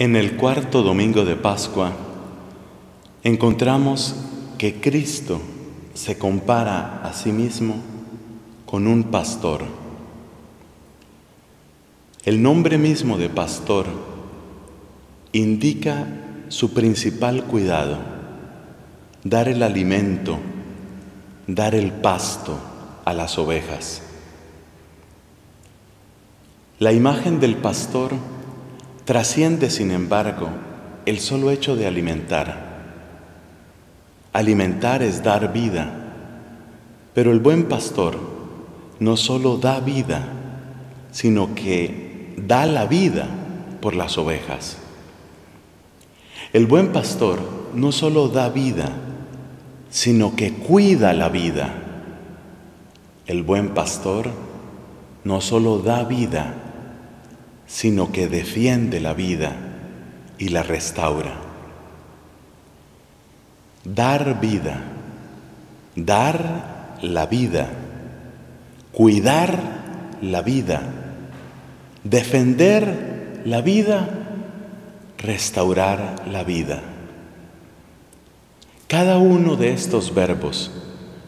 En el cuarto domingo de Pascua encontramos que Cristo se compara a sí mismo con un pastor. El nombre mismo de pastor indica su principal cuidado, dar el alimento, dar el pasto a las ovejas. La imagen del pastor Trasciende, sin embargo, el solo hecho de alimentar. Alimentar es dar vida, pero el buen pastor no solo da vida, sino que da la vida por las ovejas. El buen pastor no solo da vida, sino que cuida la vida. El buen pastor no solo da vida, sino que defiende la vida y la restaura. Dar vida, dar la vida, cuidar la vida, defender la vida, restaurar la vida. Cada uno de estos verbos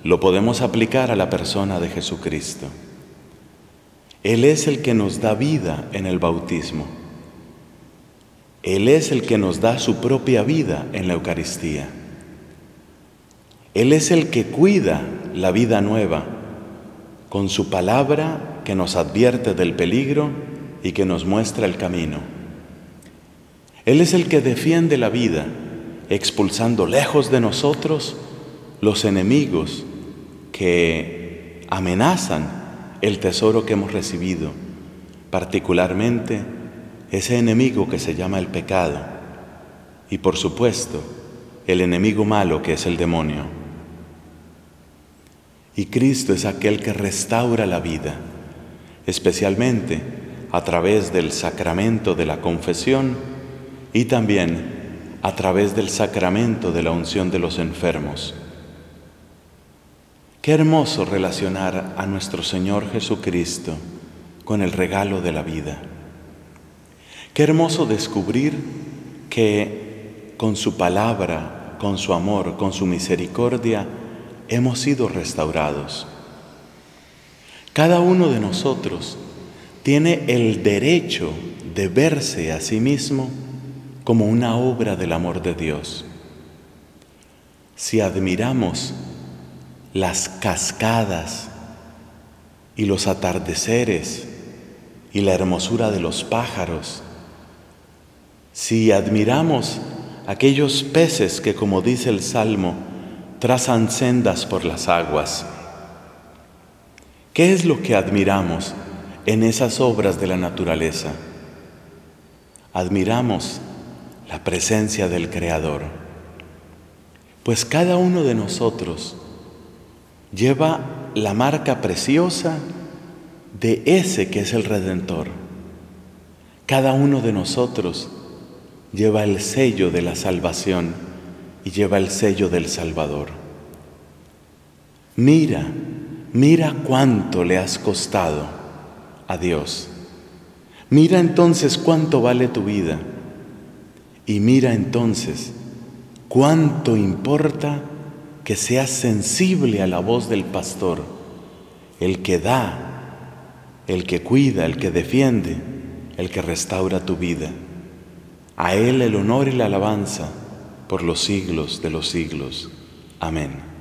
lo podemos aplicar a la persona de Jesucristo. Él es el que nos da vida en el bautismo. Él es el que nos da su propia vida en la Eucaristía. Él es el que cuida la vida nueva con su palabra que nos advierte del peligro y que nos muestra el camino. Él es el que defiende la vida, expulsando lejos de nosotros los enemigos que amenazan el tesoro que hemos recibido, particularmente ese enemigo que se llama el pecado y por supuesto el enemigo malo que es el demonio. Y Cristo es aquel que restaura la vida, especialmente a través del sacramento de la confesión y también a través del sacramento de la unción de los enfermos. Qué hermoso relacionar a nuestro Señor Jesucristo con el regalo de la vida. Qué hermoso descubrir que con su palabra, con su amor, con su misericordia, hemos sido restaurados. Cada uno de nosotros tiene el derecho de verse a sí mismo como una obra del amor de Dios. Si admiramos las cascadas y los atardeceres y la hermosura de los pájaros, si admiramos aquellos peces que, como dice el Salmo, trazan sendas por las aguas, ¿qué es lo que admiramos en esas obras de la naturaleza? Admiramos la presencia del Creador, pues cada uno de nosotros lleva la marca preciosa de ese que es el Redentor. Cada uno de nosotros lleva el sello de la salvación y lleva el sello del Salvador. Mira, mira cuánto le has costado a Dios. Mira entonces cuánto vale tu vida. Y mira entonces cuánto importa que seas sensible a la voz del pastor, el que da, el que cuida, el que defiende, el que restaura tu vida. A Él el honor y la alabanza por los siglos de los siglos. Amén.